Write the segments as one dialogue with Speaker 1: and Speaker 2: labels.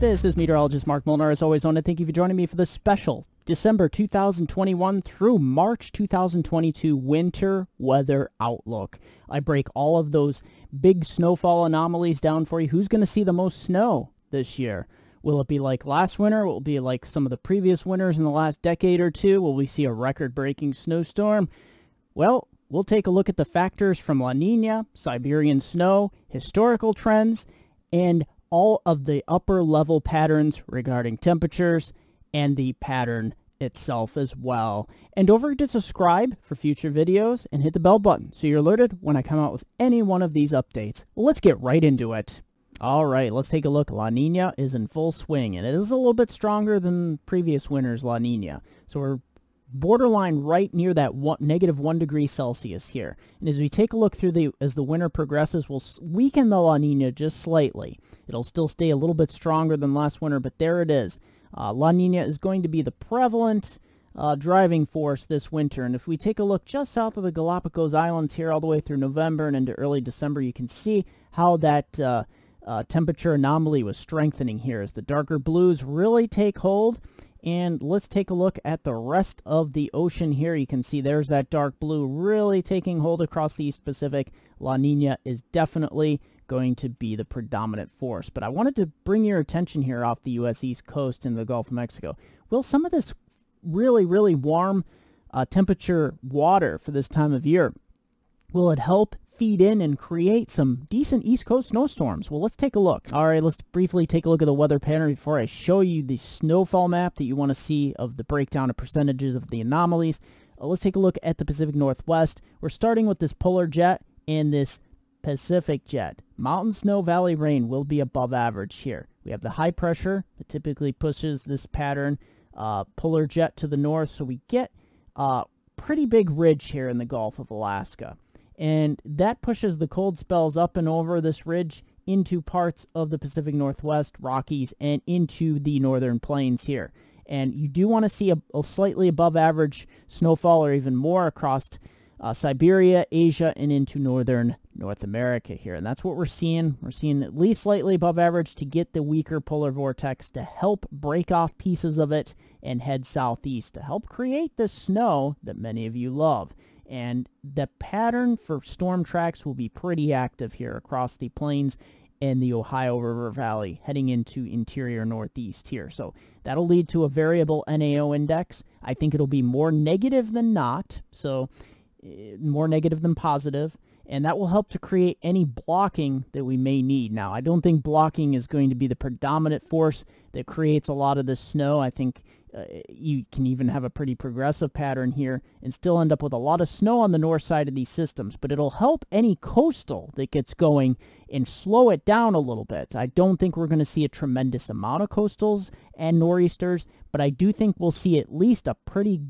Speaker 1: This is meteorologist Mark Molnar. As always, I want to thank you for joining me for this special December 2021 through March 2022 winter weather outlook. I break all of those big snowfall anomalies down for you. Who's going to see the most snow this year? Will it be like last winter? Will it be like some of the previous winters in the last decade or two? Will we see a record-breaking snowstorm? Well, we'll take a look at the factors from La Nina, Siberian snow, historical trends, and all of the upper level patterns regarding temperatures and the pattern itself as well. And don't forget to subscribe for future videos and hit the bell button so you're alerted when I come out with any one of these updates. Let's get right into it. All right, let's take a look. La Nina is in full swing, and it is a little bit stronger than previous winter's La Nina. So we're borderline right near that one, negative one degree Celsius here. And as we take a look through the, as the winter progresses, we'll weaken the La Nina just slightly. It'll still stay a little bit stronger than last winter, but there it is. Uh, La Nina is going to be the prevalent uh, driving force this winter. And if we take a look just south of the Galapagos Islands here all the way through November and into early December, you can see how that uh, uh temperature anomaly was strengthening here as the darker blues really take hold and let's take a look at the rest of the ocean here. You can see there's that dark blue really taking hold across the East Pacific. La Nina is definitely going to be the predominant force. But I wanted to bring your attention here off the U.S. East Coast in the Gulf of Mexico. Will some of this really, really warm uh, temperature water for this time of year, will it help feed in and create some decent East Coast snowstorms? Well, let's take a look. All right, let's briefly take a look at the weather pattern before I show you the snowfall map that you want to see of the breakdown of percentages of the anomalies. Uh, let's take a look at the Pacific Northwest. We're starting with this polar jet and this Pacific jet. Mountain snow valley rain will be above average here. We have the high pressure that typically pushes this pattern uh, polar jet to the north, so we get a uh, pretty big ridge here in the Gulf of Alaska and that pushes the cold spells up and over this ridge into parts of the Pacific Northwest, Rockies, and into the northern plains here. And you do want to see a, a slightly above average snowfall or even more across uh, Siberia, Asia, and into northern North America here. And that's what we're seeing. We're seeing at least slightly above average to get the weaker polar vortex to help break off pieces of it and head southeast to help create the snow that many of you love and the pattern for storm tracks will be pretty active here across the plains and the Ohio River Valley heading into interior northeast here. So that'll lead to a variable NAO index. I think it'll be more negative than not, so eh, more negative than positive, and that will help to create any blocking that we may need. Now, I don't think blocking is going to be the predominant force that creates a lot of this snow. I think uh, you can even have a pretty progressive pattern here and still end up with a lot of snow on the north side of these systems, but it'll help any coastal that gets going and slow it down a little bit. I don't think we're going to see a tremendous amount of coastals and nor'easters, but I do think we'll see at least a pretty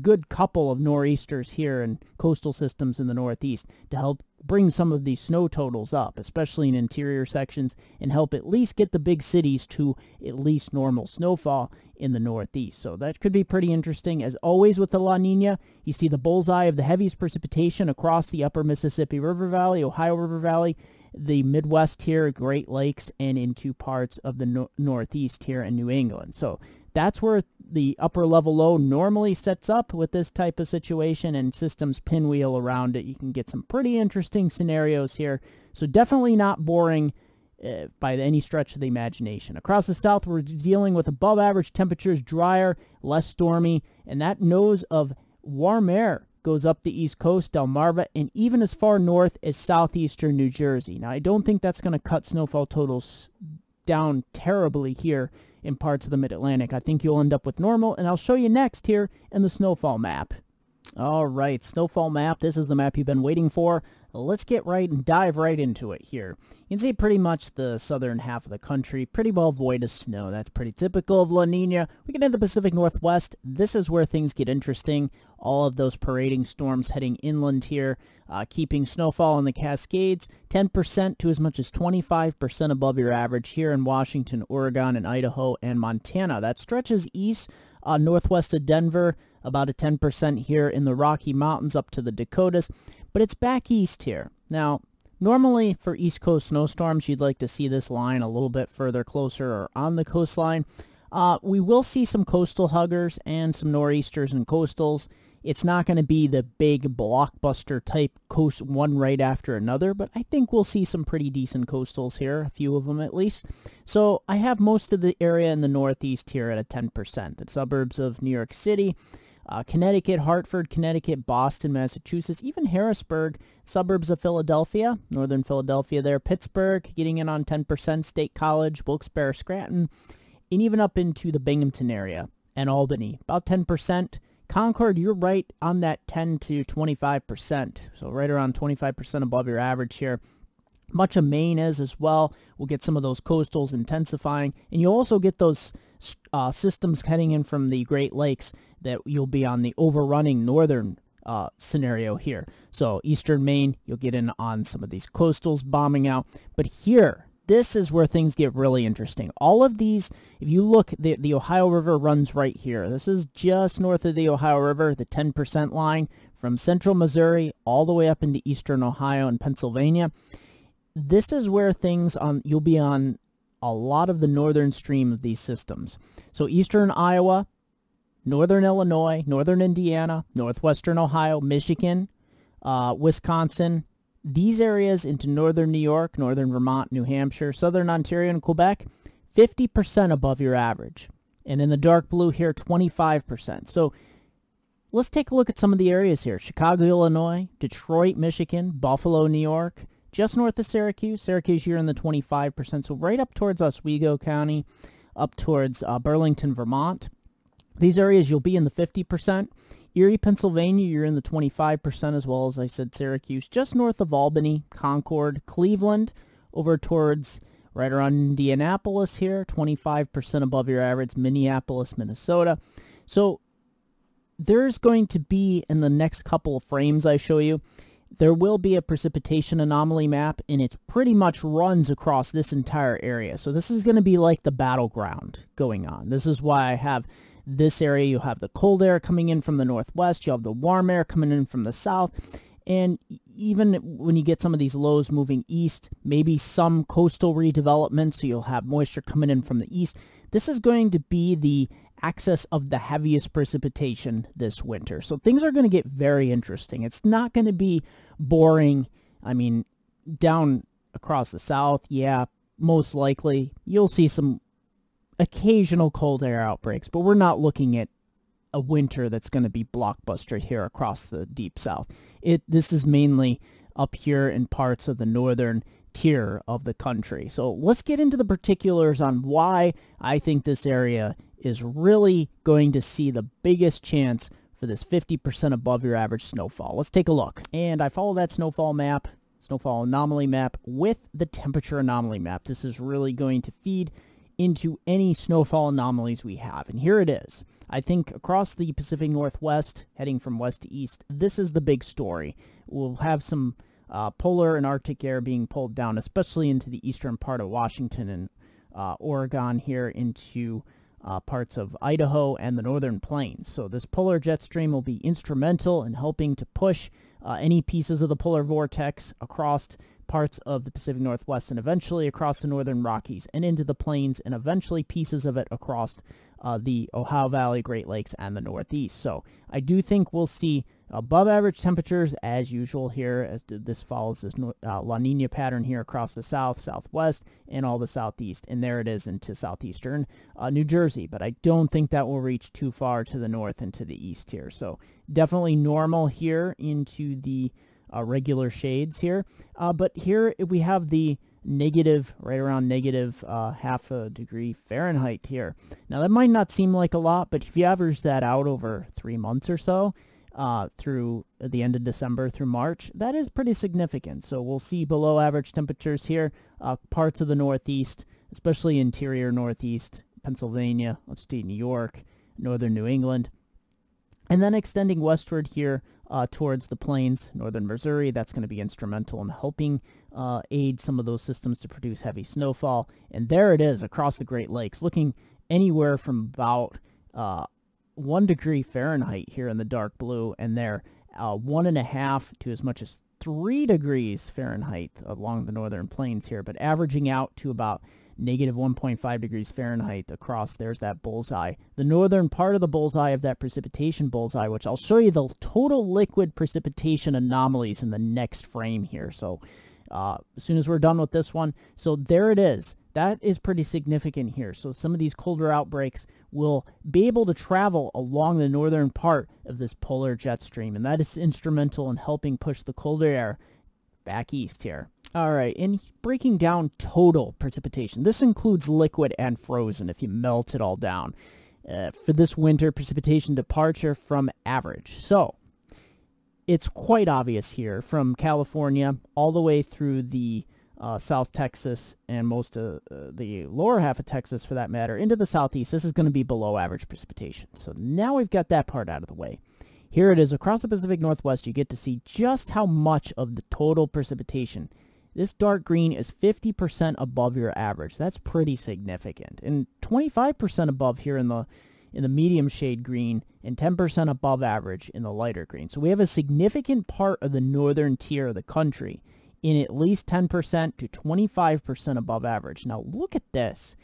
Speaker 1: good couple of nor'easters here and coastal systems in the northeast to help bring some of these snow totals up, especially in interior sections, and help at least get the big cities to at least normal snowfall in the northeast. So that could be pretty interesting. As always with the La Nina, you see the bullseye of the heaviest precipitation across the upper Mississippi River Valley, Ohio River Valley, the Midwest here, Great Lakes, and into parts of the no Northeast here in New England. So that's where the upper level low normally sets up with this type of situation and systems pinwheel around it. You can get some pretty interesting scenarios here. So definitely not boring uh, by any stretch of the imagination. Across the south, we're dealing with above average temperatures, drier, less stormy, and that nose of warm air goes up the east coast, Delmarva, and even as far north as southeastern New Jersey. Now, I don't think that's going to cut snowfall totals down terribly here in parts of the mid-Atlantic. I think you'll end up with normal, and I'll show you next here in the snowfall map. All right, snowfall map. This is the map you've been waiting for. Let's get right and dive right into it here. You can see pretty much the southern half of the country, pretty well void of snow. That's pretty typical of La Nina. We get into the Pacific Northwest. This is where things get interesting. All of those parading storms heading inland here, uh, keeping snowfall in the Cascades 10% to as much as 25% above your average here in Washington, Oregon, and Idaho, and Montana. That stretches east uh, northwest of Denver, about a 10% here in the Rocky Mountains up to the Dakotas, but it's back east here. Now, Normally for East Coast snowstorms, you'd like to see this line a little bit further closer or on the coastline. Uh, we will see some coastal huggers and some nor'easters and coastals. It's not going to be the big blockbuster type coast one right after another, but I think we'll see some pretty decent coastals here, a few of them at least. So I have most of the area in the northeast here at a 10%. The suburbs of New York City, uh, Connecticut, Hartford, Connecticut, Boston, Massachusetts, even Harrisburg, suburbs of Philadelphia, northern Philadelphia there, Pittsburgh, getting in on 10%, State College, Wilkes-Barre, Scranton, and even up into the Binghamton area and Albany, about 10%. Concord, you're right on that 10 to 25%. So right around 25% above your average here. Much of Maine is as well. We'll get some of those coastals intensifying. And you'll also get those uh, systems heading in from the Great Lakes that you'll be on the overrunning northern uh, scenario here. So eastern Maine, you'll get in on some of these coastals bombing out. But here, this is where things get really interesting. All of these, if you look, the, the Ohio River runs right here. This is just north of the Ohio River, the 10% line from central Missouri all the way up into eastern Ohio and Pennsylvania. This is where things on you'll be on a lot of the northern stream of these systems. So eastern Iowa, northern Illinois, northern Indiana, northwestern Ohio, Michigan, uh, Wisconsin, these areas into northern New York, northern Vermont, New Hampshire, southern Ontario, and Quebec, 50% above your average. And in the dark blue here, 25%. So let's take a look at some of the areas here. Chicago, Illinois, Detroit, Michigan, Buffalo, New York, just north of Syracuse. Syracuse here in the 25%. So right up towards Oswego County, up towards uh, Burlington, Vermont. These areas you'll be in the 50%. Erie, Pennsylvania, you're in the 25% as well as I said Syracuse, just north of Albany, Concord, Cleveland, over towards right around Indianapolis here, 25% above your average, Minneapolis, Minnesota. So there's going to be in the next couple of frames I show you, there will be a precipitation anomaly map and it pretty much runs across this entire area. So this is going to be like the battleground going on. This is why I have this area, you'll have the cold air coming in from the northwest. You'll have the warm air coming in from the south. And even when you get some of these lows moving east, maybe some coastal redevelopment, so you'll have moisture coming in from the east. This is going to be the access of the heaviest precipitation this winter. So things are going to get very interesting. It's not going to be boring. I mean, down across the south, yeah, most likely you'll see some occasional cold air outbreaks, but we're not looking at a winter that's going to be blockbuster here across the deep south. It this is mainly up here in parts of the northern tier of the country. So let's get into the particulars on why I think this area is really going to see the biggest chance for this 50% above your average snowfall. Let's take a look. And I follow that snowfall map, snowfall anomaly map with the temperature anomaly map. This is really going to feed into any snowfall anomalies we have. And here it is. I think across the Pacific Northwest, heading from west to east, this is the big story. We'll have some uh, polar and Arctic air being pulled down, especially into the eastern part of Washington and uh, Oregon here into uh, parts of Idaho and the northern plains. So this polar jet stream will be instrumental in helping to push uh, any pieces of the polar vortex across parts of the Pacific Northwest and eventually across the northern Rockies and into the plains and eventually pieces of it across uh, the Ohio Valley, Great Lakes, and the Northeast. So I do think we'll see above average temperatures as usual here as this follows this uh, La Nina pattern here across the south, southwest, and all the southeast. And there it is into southeastern uh, New Jersey. But I don't think that will reach too far to the north and to the east here. So definitely normal here into the uh, regular shades here. Uh, but here we have the negative, right around negative uh, half a degree Fahrenheit here. Now that might not seem like a lot, but if you average that out over three months or so, uh, through the end of December through March, that is pretty significant. So we'll see below average temperatures here, uh, parts of the Northeast, especially interior Northeast, Pennsylvania, let's New York, northern New England, and then extending westward here uh, towards the plains, northern Missouri. That's going to be instrumental in helping uh, aid some of those systems to produce heavy snowfall. And there it is across the Great Lakes, looking anywhere from about uh, 1 degree Fahrenheit here in the dark blue, and there uh, one and a half to as much as 3 degrees Fahrenheit along the northern plains here, but averaging out to about negative 1.5 degrees Fahrenheit across. There's that bullseye. The northern part of the bullseye of that precipitation bullseye, which I'll show you the total liquid precipitation anomalies in the next frame here. So uh, as soon as we're done with this one. So there it is. That is pretty significant here. So some of these colder outbreaks will be able to travel along the northern part of this polar jet stream, and that is instrumental in helping push the colder air back east here. All right, in breaking down total precipitation, this includes liquid and frozen if you melt it all down. Uh, for this winter, precipitation departure from average. So, it's quite obvious here from California all the way through the uh, South Texas and most of uh, the lower half of Texas for that matter into the southeast. This is going to be below average precipitation. So now we've got that part out of the way. Here it is across the Pacific Northwest. You get to see just how much of the total precipitation. This dark green is 50% above your average. That's pretty significant. And 25% above here in the in the medium shade green and 10% above average in the lighter green. So we have a significant part of the northern tier of the country in at least 10% to 25% above average. Now look at this.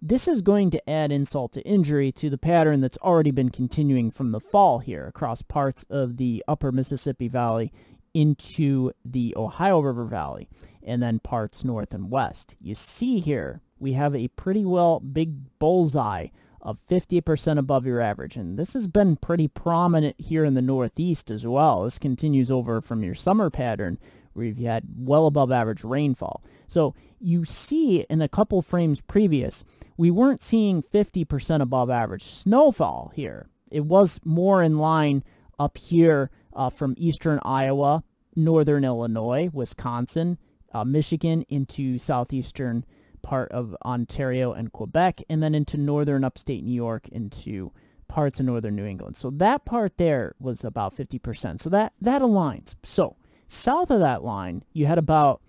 Speaker 1: This is going to add insult to injury to the pattern that's already been continuing from the fall here across parts of the upper Mississippi Valley into the Ohio River Valley and then parts north and west. You see here, we have a pretty well big bullseye of 50% above your average. And this has been pretty prominent here in the Northeast as well. This continues over from your summer pattern where you've had well above average rainfall. So you see in a couple frames previous, we weren't seeing 50% above average snowfall here. It was more in line up here uh, from eastern Iowa, northern Illinois, Wisconsin, uh, Michigan into southeastern part of Ontario and Quebec, and then into northern upstate New York into parts of northern New England. So that part there was about 50%. So that, that aligns. So south of that line, you had about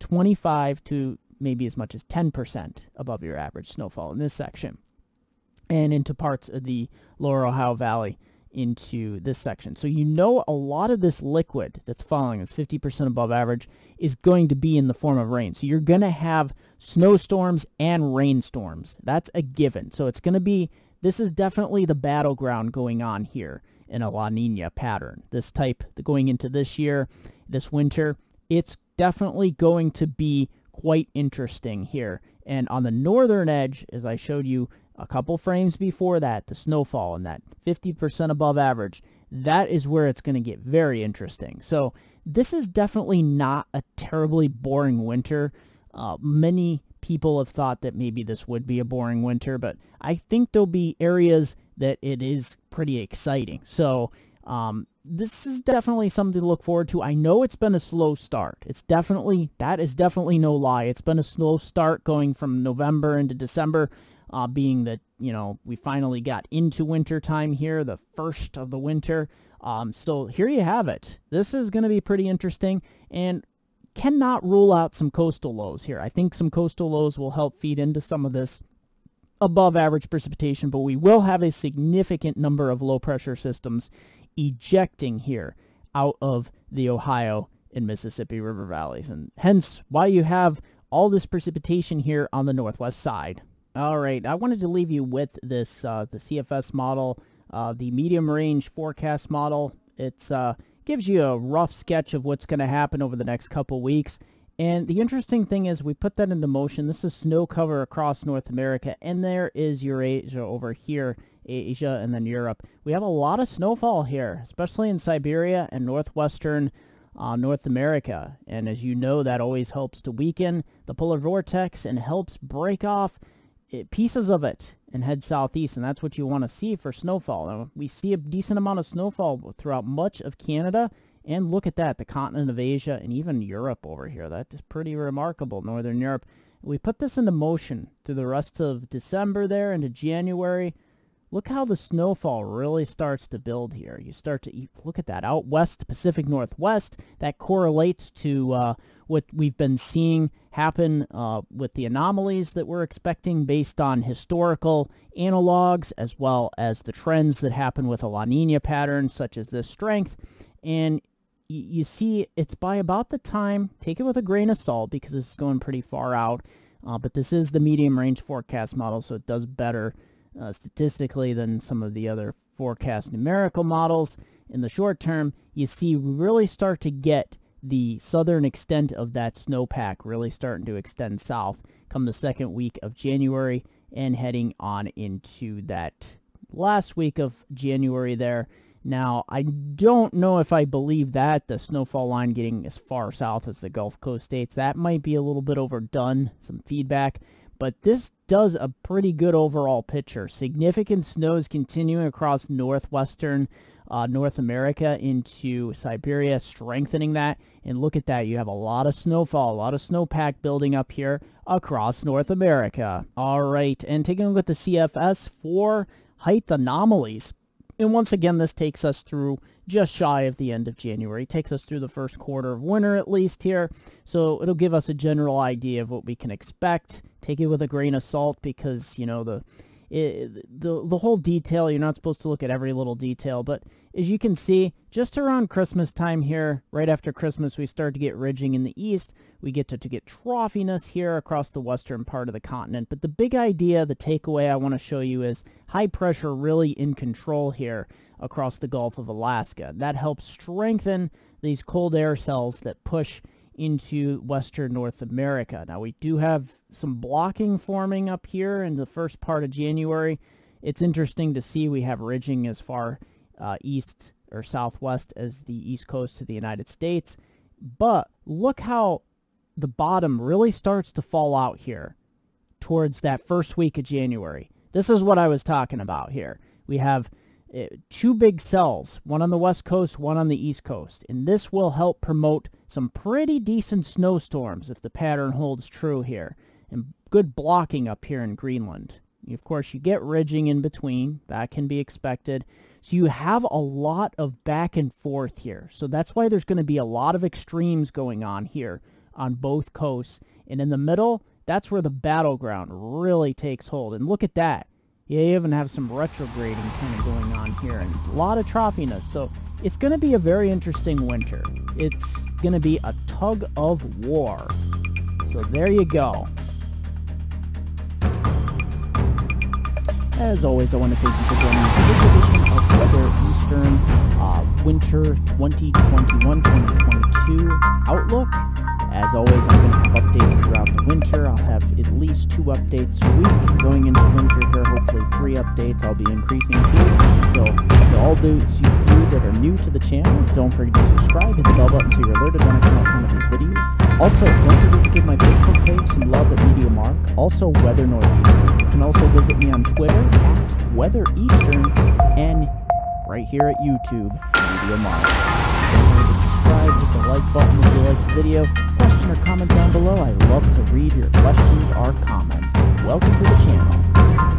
Speaker 1: 25 to maybe as much as 10% above your average snowfall in this section. And into parts of the lower Ohio Valley into this section. So you know a lot of this liquid that's falling, that's 50% above average, is going to be in the form of rain. So you're going to have snowstorms and rainstorms. That's a given. So it's going to be, this is definitely the battleground going on here in a La Nina pattern. This type going into this year, this winter, it's definitely going to be quite interesting here. And on the northern edge, as I showed you a couple frames before that, the snowfall and that 50% above average, that is where it's going to get very interesting. So this is definitely not a terribly boring winter. Uh, many people have thought that maybe this would be a boring winter, but I think there'll be areas that it is pretty exciting. So um, this is definitely something to look forward to. I know it's been a slow start. It's definitely, that is definitely no lie. It's been a slow start going from November into December uh, being that, you know, we finally got into winter time here, the first of the winter. Um, so here you have it. This is going to be pretty interesting and cannot rule out some coastal lows here. I think some coastal lows will help feed into some of this above average precipitation, but we will have a significant number of low pressure systems ejecting here out of the Ohio and Mississippi River valleys, and hence why you have all this precipitation here on the northwest side. All right, I wanted to leave you with this, uh, the CFS model, uh, the medium range forecast model. It uh, gives you a rough sketch of what's going to happen over the next couple weeks. And the interesting thing is we put that into motion. This is snow cover across North America, and there is Eurasia over here, Asia, and then Europe. We have a lot of snowfall here, especially in Siberia and northwestern uh, North America. And as you know, that always helps to weaken the polar vortex and helps break off it, pieces of it and head southeast, and that's what you want to see for snowfall. Now, we see a decent amount of snowfall throughout much of Canada, and look at that, the continent of Asia and even Europe over here. That is pretty remarkable, Northern Europe. We put this into motion through the rest of December there into January. Look how the snowfall really starts to build here. You start to look at that out west, Pacific Northwest. That correlates to uh, what we've been seeing happen uh, with the anomalies that we're expecting based on historical analogs as well as the trends that happen with a La Nina pattern such as this strength. And you see it's by about the time, take it with a grain of salt because it's going pretty far out, uh, but this is the medium range forecast model, so it does better uh, statistically than some of the other forecast numerical models. In the short term, you see we really start to get the southern extent of that snowpack really starting to extend south come the second week of January and heading on into that last week of January there. Now, I don't know if I believe that, the snowfall line getting as far south as the Gulf Coast states. That might be a little bit overdone, some feedback. But this does a pretty good overall picture. Significant snows continuing across northwestern uh, North America into Siberia, strengthening that. And look at that, you have a lot of snowfall, a lot of snowpack building up here across North America. All right, and taking a look at the CFS for height anomalies. And once again, this takes us through just shy of the end of January. It takes us through the first quarter of winter at least here. So it'll give us a general idea of what we can expect. Take it with a grain of salt because, you know, the it, the the whole detail you're not supposed to look at every little detail but as you can see just around christmas time here right after christmas we start to get ridging in the east. We get to, to get troughiness here across the western part of the continent. But the big idea the takeaway i want to show you is high pressure really in control here across the gulf of alaska. That helps strengthen these cold air cells that push into western North America. Now we do have some blocking forming up here in the first part of January. It's interesting to see we have ridging as far uh, east or southwest as the east coast of the United States. But look how the bottom really starts to fall out here towards that first week of January. This is what I was talking about here. We have uh, two big cells, one on the west coast, one on the east coast. And this will help promote some pretty decent snowstorms if the pattern holds true here. And good blocking up here in Greenland. Of course, you get ridging in between. That can be expected. So you have a lot of back and forth here. So that's why there's going to be a lot of extremes going on here on both coasts. And in the middle, that's where the battleground really takes hold. And look at that. Yeah you even have some retrograding kind of going on here and a lot of troughiness. So it's going to be a very interesting winter. It's going to be a tug of war. So there you go. As always, I want to thank you for joining me for this edition of Weather Eastern uh, Winter 2021-2022 Outlook. As always, I'm going to have updates throughout the winter. I'll have at least two updates a week going into winter here. Hopefully, three updates. I'll be increasing too. So, for all those you that are new to the channel, don't forget to subscribe, hit the bell button so you're alerted when I come out with one of these videos. Also, don't forget to give my Facebook page some love at MeteoMark. Also, Weather Northeastern. You can also visit me on Twitter at Weather Eastern and right here at YouTube, MeteoMark. Don't forget to subscribe, hit the like button if you like the video question or comment down below. I love to read your questions or comments. Welcome to the channel.